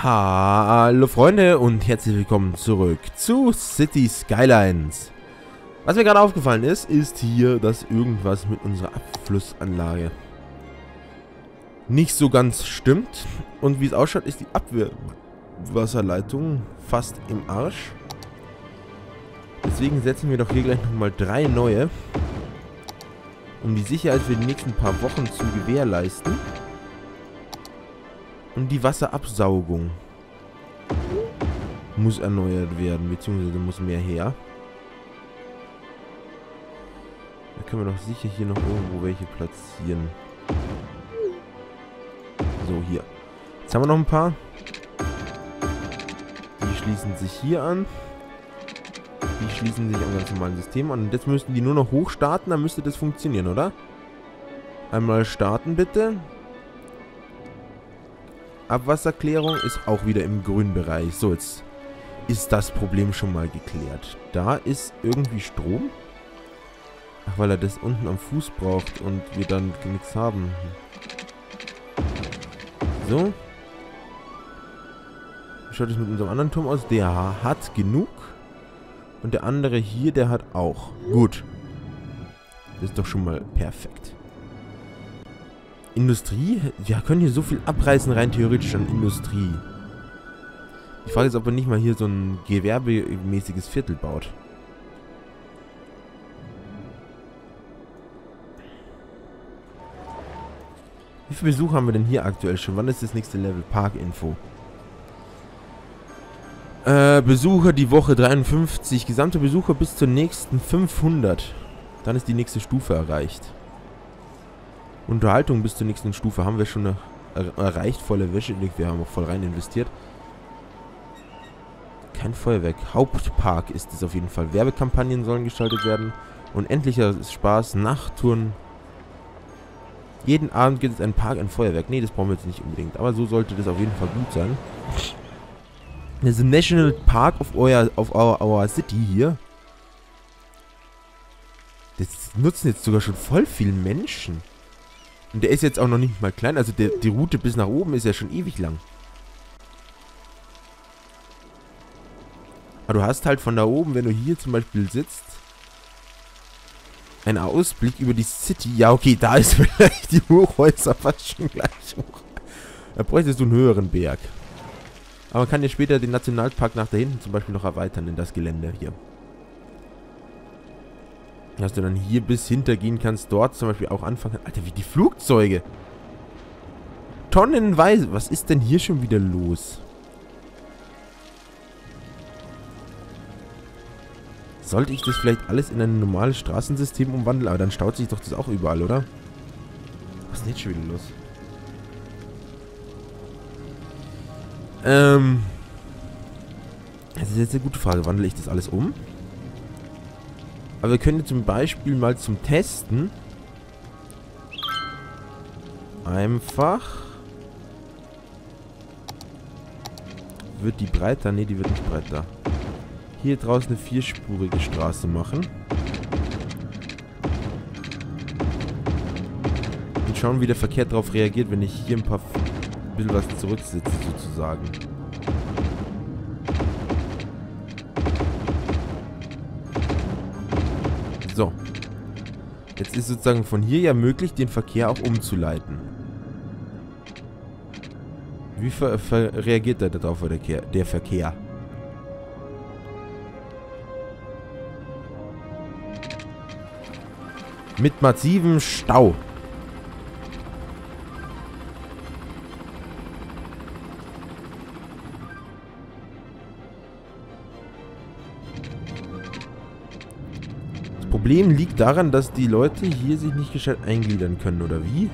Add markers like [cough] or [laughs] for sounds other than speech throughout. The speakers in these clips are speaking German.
Hallo Freunde und herzlich willkommen zurück zu City Skylines. Was mir gerade aufgefallen ist, ist hier, dass irgendwas mit unserer Abflussanlage nicht so ganz stimmt. Und wie es ausschaut, ist die Abwehrwasserleitung fast im Arsch. Deswegen setzen wir doch hier gleich nochmal drei neue, um die Sicherheit für die nächsten paar Wochen zu gewährleisten. Und die Wasserabsaugung muss erneuert werden, beziehungsweise muss mehr her. Da können wir doch sicher hier noch irgendwo welche platzieren. So, hier. Jetzt haben wir noch ein paar. Die schließen sich hier an. Die schließen sich am ganz normalen System an. Und jetzt müssten die nur noch hochstarten, dann müsste das funktionieren, oder? Einmal starten, bitte. Abwasserklärung ist auch wieder im grünen Bereich. So, jetzt ist das Problem schon mal geklärt. Da ist irgendwie Strom. Ach, weil er das unten am Fuß braucht und wir dann nichts haben. So. Wie schaut es mit unserem anderen Turm aus? Der hat genug. Und der andere hier, der hat auch. Gut. Das ist doch schon mal perfekt. Industrie? Wir können hier so viel abreißen, rein theoretisch an Industrie. Die Frage ist, ob man nicht mal hier so ein gewerbemäßiges Viertel baut. Wie viele Besucher haben wir denn hier aktuell schon? Wann ist das nächste Level? Parkinfo. Äh, Besucher die Woche 53. Gesamte Besucher bis zur nächsten 500. Dann ist die nächste Stufe erreicht. Unterhaltung bis zur nächsten Stufe haben wir schon er erreicht. Volle Wäsche. Wir haben auch voll rein investiert. Kein Feuerwerk. Hauptpark ist es auf jeden Fall. Werbekampagnen sollen gestaltet werden. Unendlicher Spaß. Nachttouren. Jeden Abend gibt es einen Park, ein Feuerwerk. Nee, das brauchen wir jetzt nicht unbedingt. Aber so sollte das auf jeden Fall gut sein. Das ist ein National Park of our, of our, our City hier. Das nutzen jetzt sogar schon voll viele Menschen. Und der ist jetzt auch noch nicht mal klein. Also der, die Route bis nach oben ist ja schon ewig lang. Aber du hast halt von da oben, wenn du hier zum Beispiel sitzt, einen Ausblick über die City. Ja, okay, da ist [laughs] vielleicht die Hochhäuser fast schon gleich hoch. Da bräuchtest du einen höheren Berg. Aber man kann ja später den Nationalpark nach da hinten zum Beispiel noch erweitern in das Gelände hier. Dass du dann hier bis hintergehen kannst, dort zum Beispiel auch anfangen. Alter, wie die Flugzeuge. Tonnenweise. Was ist denn hier schon wieder los? Sollte ich das vielleicht alles in ein normales Straßensystem umwandeln? Aber dann staut sich doch das auch überall, oder? Was ist denn jetzt schon wieder los? Ähm. Das ist jetzt eine gute Frage. Wandle ich das alles um? Aber wir können zum Beispiel mal zum Testen einfach wird die breiter? Ne, die wird nicht breiter. Hier draußen eine vierspurige Straße machen. Und schauen, wie der Verkehr darauf reagiert, wenn ich hier ein paar ein bisschen was zurücksitze, sozusagen. So. Jetzt ist sozusagen von hier ja möglich, den Verkehr auch umzuleiten. Wie reagiert er darauf, der, der Verkehr? Mit massivem Stau. Problem liegt daran, dass die Leute hier sich nicht gescheit eingliedern können, oder wie?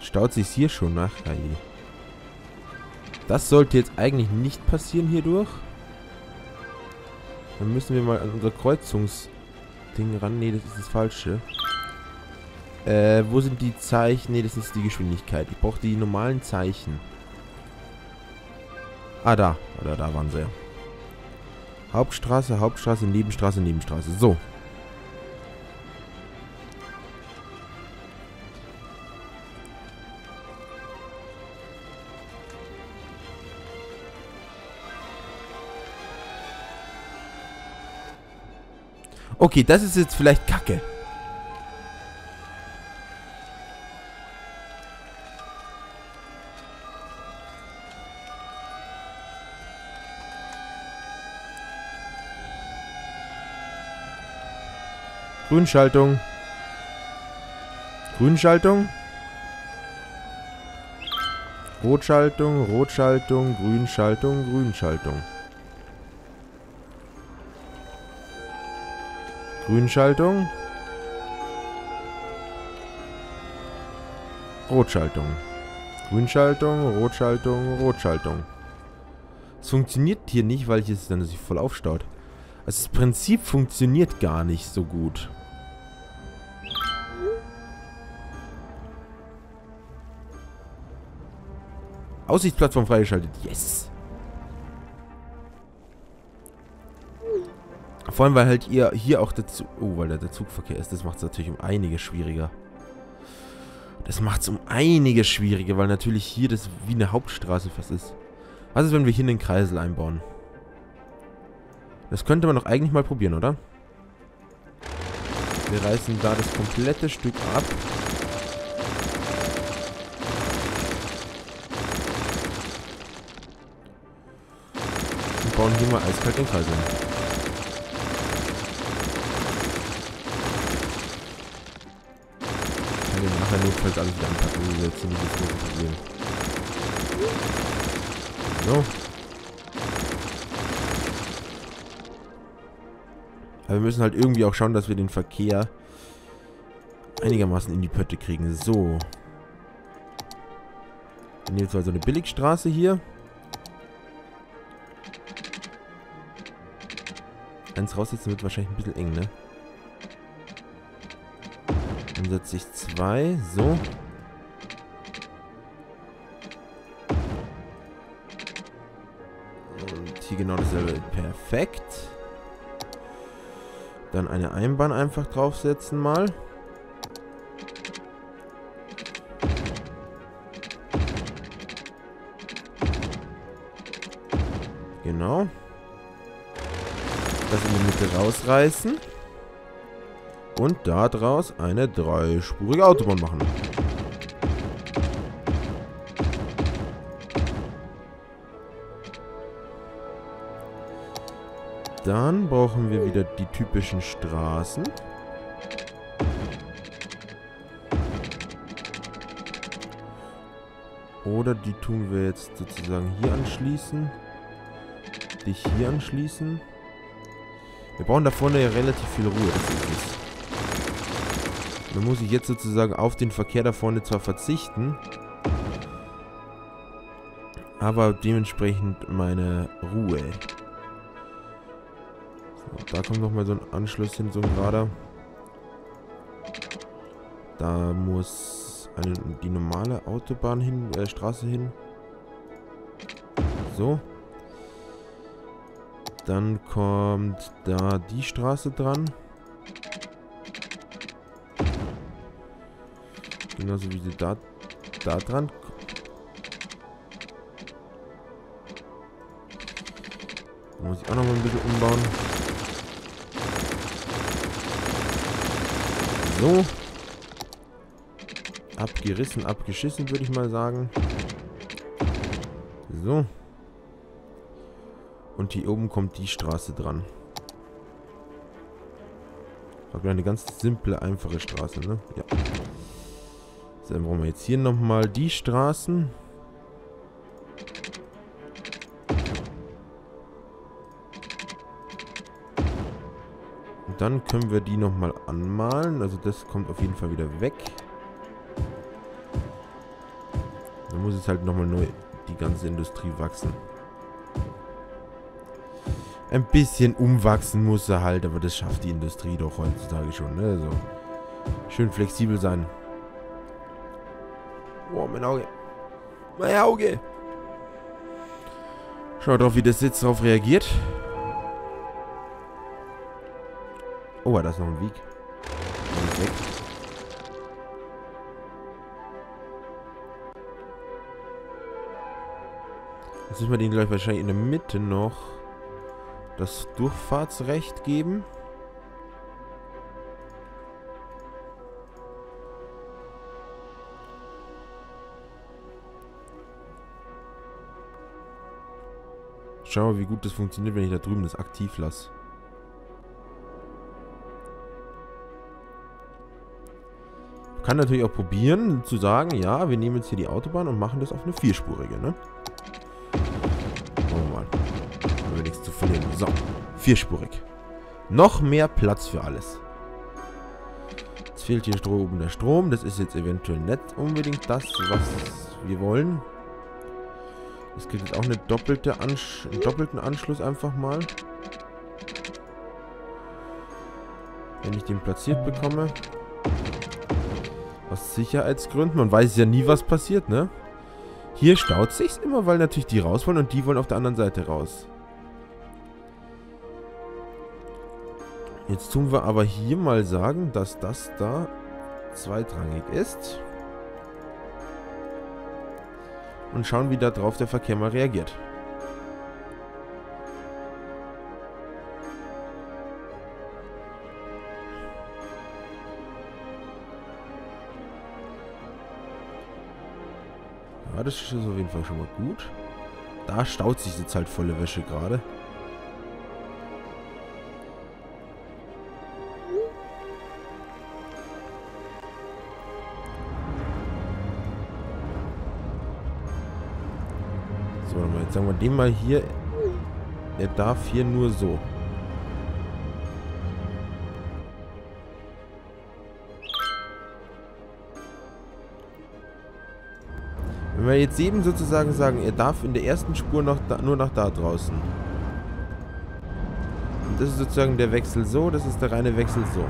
Staut sich hier schon nach? Hey. Das sollte jetzt eigentlich nicht passieren hierdurch. Dann müssen wir mal an unser Kreuzungsding ran. Ne, das ist das Falsche. Äh, wo sind die Zeichen? Ne, das ist die Geschwindigkeit. Ich brauche die normalen Zeichen. Ah, da. Oder da waren sie. Hauptstraße, Hauptstraße, Nebenstraße, Nebenstraße. So. Okay, das ist jetzt vielleicht Kacke. Grünschaltung. Grünschaltung. Rotschaltung, Rotschaltung, Grünschaltung, Grünschaltung. Grünschaltung. Rotschaltung. Grünschaltung, Rotschaltung, Rotschaltung. Es funktioniert hier nicht, weil es dann sich voll aufstaut. Also das Prinzip funktioniert gar nicht so gut. Aussichtsplattform freigeschaltet. Yes. Vor allem, weil halt ihr hier auch dazu... Oh, weil da der Zugverkehr ist. Das macht es natürlich um einiges schwieriger. Das macht es um einiges schwieriger, weil natürlich hier das wie eine Hauptstraße fast ist. Was ist, wenn wir hier einen Kreisel einbauen? Das könnte man doch eigentlich mal probieren, oder? Wir reißen da das komplette Stück ab. Bauen hier mal eiskalt den Kreisel. nachher notfalls alles wieder anpacken. Das ist jetzt ziemlich das große Problem. So. Aber wir müssen halt irgendwie auch schauen, dass wir den Verkehr einigermaßen in die Pötte kriegen. So. Nehmen jetzt mal so eine Billigstraße hier. Eins raussetzen wird wahrscheinlich ein bisschen eng, ne? Dann setze ich zwei. So. Und hier genau dasselbe. Perfekt. Dann eine Einbahn einfach draufsetzen mal. Genau. Das in die Mitte rausreißen. Und daraus eine dreispurige Autobahn machen. Dann brauchen wir wieder die typischen Straßen. Oder die tun wir jetzt sozusagen hier anschließen. Dich hier anschließen. Wir brauchen da vorne ja relativ viel Ruhe. Das. Dann muss ich jetzt sozusagen auf den Verkehr da vorne zwar verzichten, aber dementsprechend meine Ruhe. So, da kommt nochmal so ein Anschluss hin, so ein gerader. Da muss eine, die normale Autobahn hin, äh, Straße hin. So. Dann kommt da die Straße dran. Genauso wie sie da, da dran muss ich auch noch mal ein bisschen umbauen. So. Abgerissen, abgeschissen, würde ich mal sagen. So. Und hier oben kommt die Straße dran. War eine ganz simple, einfache Straße, ne? Ja. So, dann brauchen wir jetzt hier nochmal die Straßen. Und dann können wir die nochmal anmalen. Also das kommt auf jeden Fall wieder weg. Dann muss jetzt halt nochmal neu die ganze Industrie wachsen. Ein bisschen umwachsen muss er halt, aber das schafft die Industrie doch heutzutage schon. Ne? Also schön flexibel sein. Oh, mein Auge. Mein Auge. Schaut drauf, wie das jetzt darauf reagiert. Oh, da ist noch ein Weg. Weg. Jetzt müssen wir den gleich wahrscheinlich in der Mitte noch das Durchfahrtsrecht geben. Schauen wir, wie gut das funktioniert, wenn ich da drüben das aktiv lasse. Kann natürlich auch probieren, zu sagen, ja, wir nehmen jetzt hier die Autobahn und machen das auf eine vierspurige, ne? Verlieren. So, vierspurig. Noch mehr Platz für alles. Jetzt fehlt hier oben der Strom. Das ist jetzt eventuell nicht unbedingt das, was wir wollen. Es gibt jetzt auch eine doppelte Ansch einen doppelten Anschluss einfach mal. Wenn ich den platziert bekomme. Aus Sicherheitsgründen. Man weiß ja nie, was passiert, ne? Hier staut sich's immer, weil natürlich die raus wollen und die wollen auf der anderen Seite raus. Jetzt tun wir aber hier mal sagen, dass das da zweitrangig ist und schauen, wie darauf der Verkehr mal reagiert. Ja, das ist auf jeden Fall schon mal gut. Da staut sich jetzt halt volle Wäsche gerade. Dem mal hier, er darf hier nur so. Wenn wir jetzt eben sozusagen sagen, er darf in der ersten Spur noch da, nur nach da draußen. Und das ist sozusagen der Wechsel so, das ist der reine Wechsel so.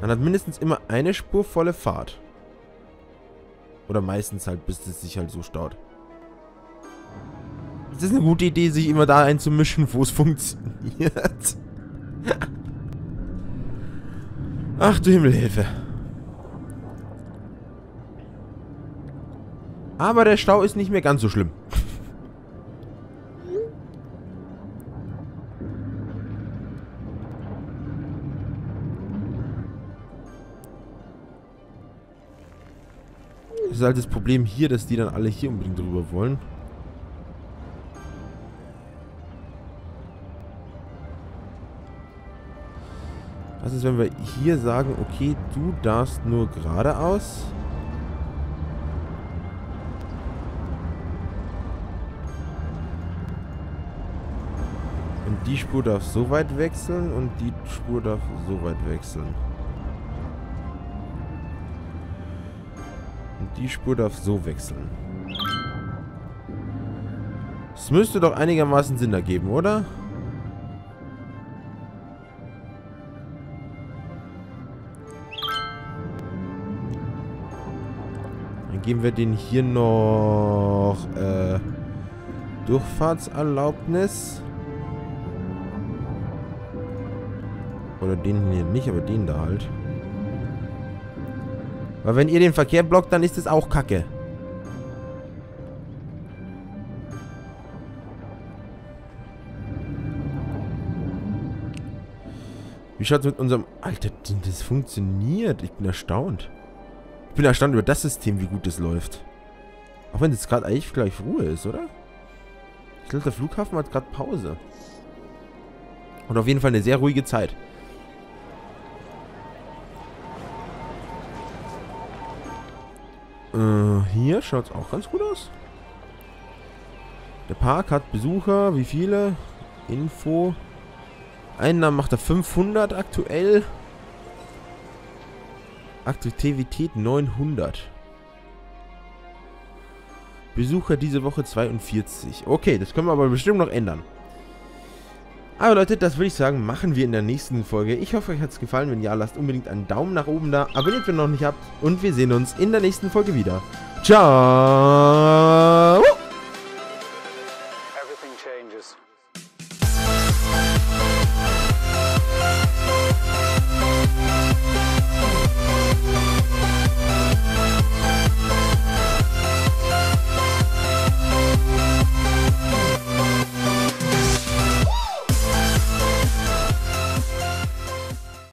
Dann hat mindestens immer eine Spur volle Fahrt. Oder meistens halt, bis es sich halt so staut. Es ist eine gute Idee, sich immer da einzumischen, wo es funktioniert. Ach du Himmelhilfe. Aber der Stau ist nicht mehr ganz so schlimm. Das ist halt das Problem hier, dass die dann alle hier unbedingt drüber wollen. Was ist, wenn wir hier sagen, okay, du darfst nur geradeaus? Und die Spur darf so weit wechseln und die Spur darf so weit wechseln. Und die Spur darf so wechseln. Es müsste doch einigermaßen Sinn ergeben, oder? Geben wir den hier noch äh, Durchfahrtserlaubnis. Oder den hier nicht, aber den da halt. Weil wenn ihr den Verkehr blockt, dann ist es auch kacke. Wie schaut es mit unserem... Alter, das funktioniert. Ich bin erstaunt. Ich bin erstaunt über das System, wie gut es läuft. Auch wenn jetzt gerade eigentlich gleich Ruhe ist, oder? Ich glaube, der Flughafen hat gerade Pause. Und auf jeden Fall eine sehr ruhige Zeit. Äh, hier schaut es auch ganz gut aus. Der Park hat Besucher. Wie viele? Info. Einnahmen macht er 500 aktuell. Aktivität 900. Besucher diese Woche 42. Okay, das können wir aber bestimmt noch ändern. Aber Leute, das würde ich sagen, machen wir in der nächsten Folge. Ich hoffe, euch hat es gefallen. Wenn ja, lasst unbedingt einen Daumen nach oben da. Abonniert, wenn ihr noch nicht habt. Und wir sehen uns in der nächsten Folge wieder. Ciao!